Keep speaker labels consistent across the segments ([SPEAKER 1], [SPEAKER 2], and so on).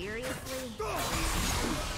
[SPEAKER 1] Seriously?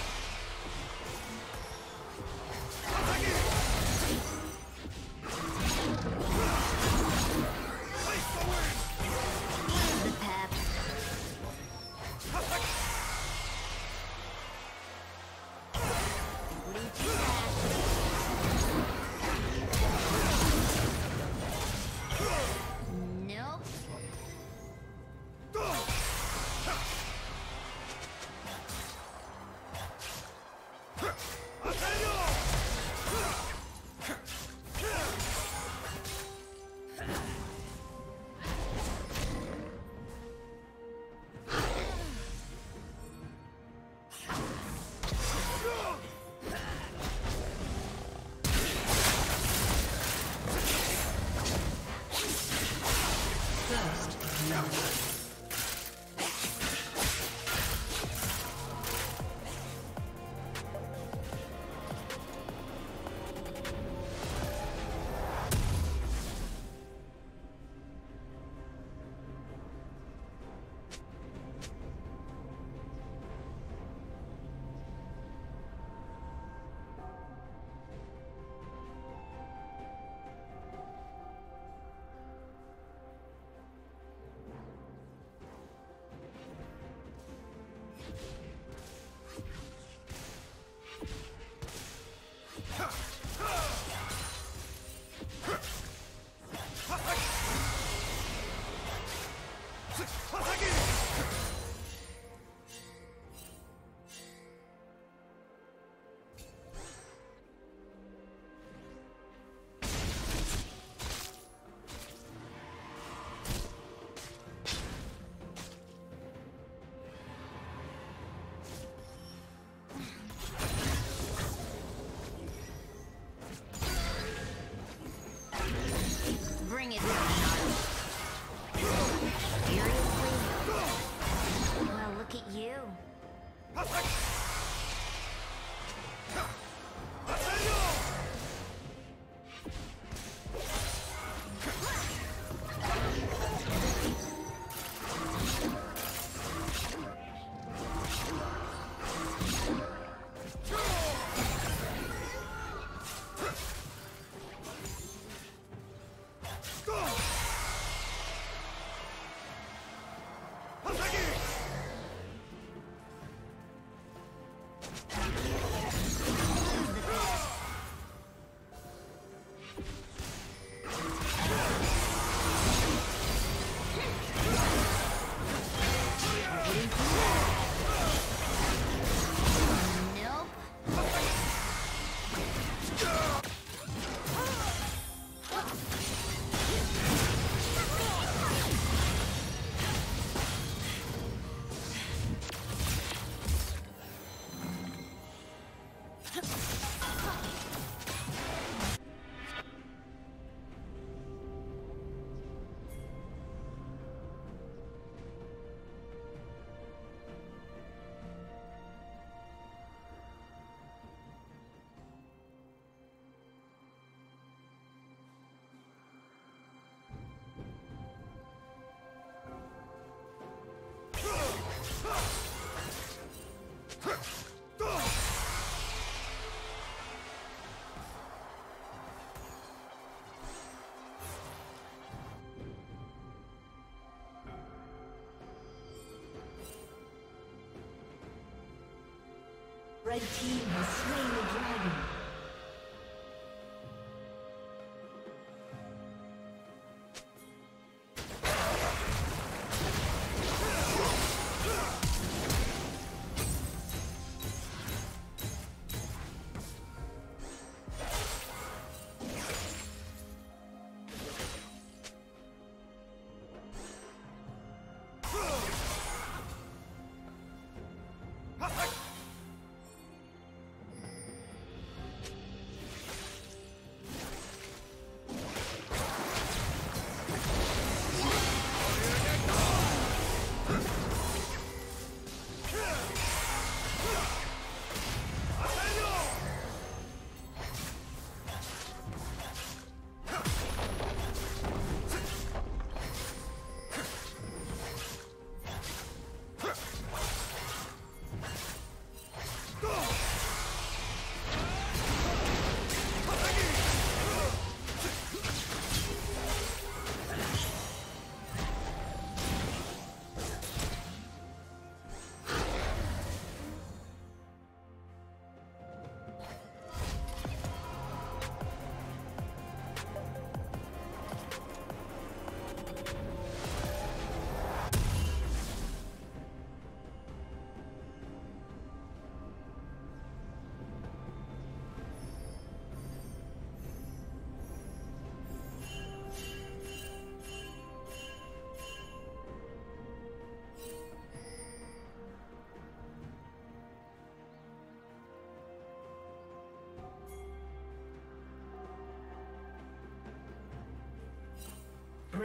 [SPEAKER 2] Red team has slain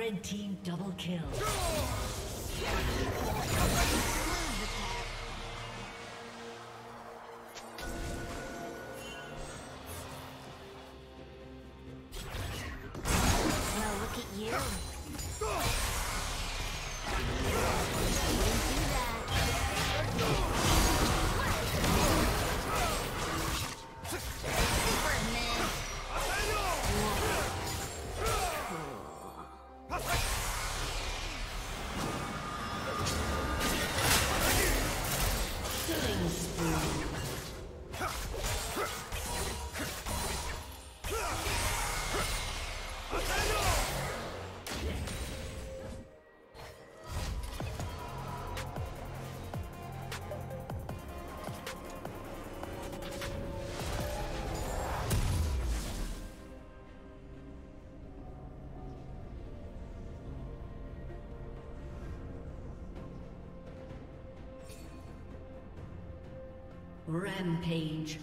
[SPEAKER 2] Red team double kill.
[SPEAKER 1] Well, look at you.
[SPEAKER 2] Rampage.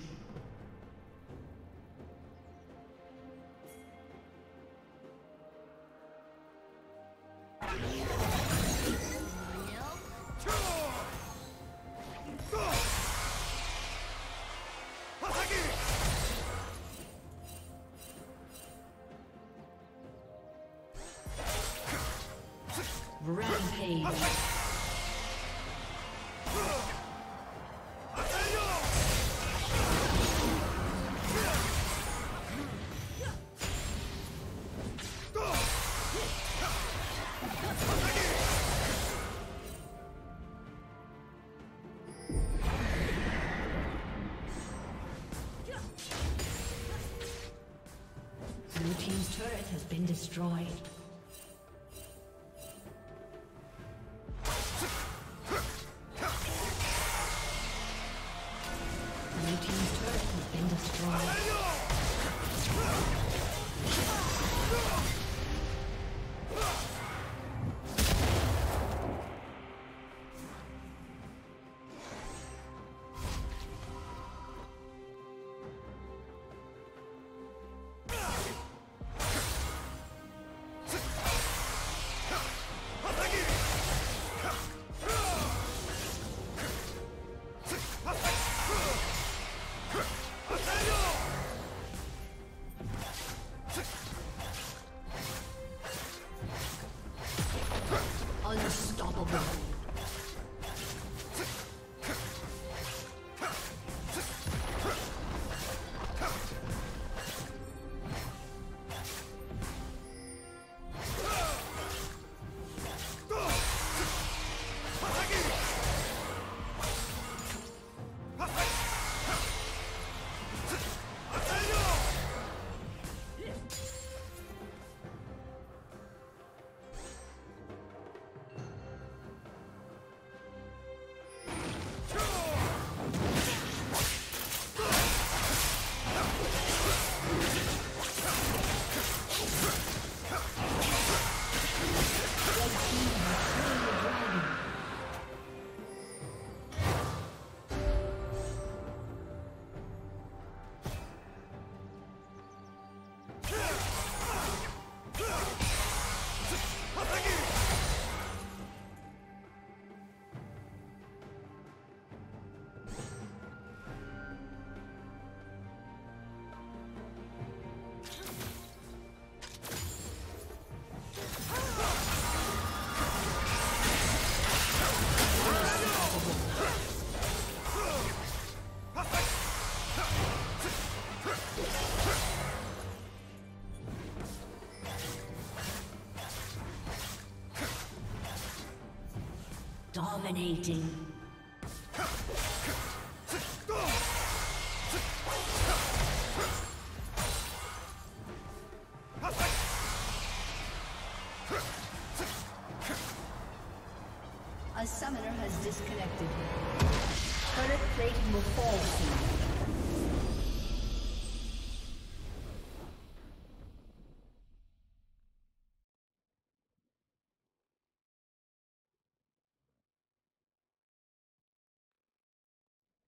[SPEAKER 2] Rampage. Been destroyed. Dominating. A summoner has disconnected. Turret plating will fall soon.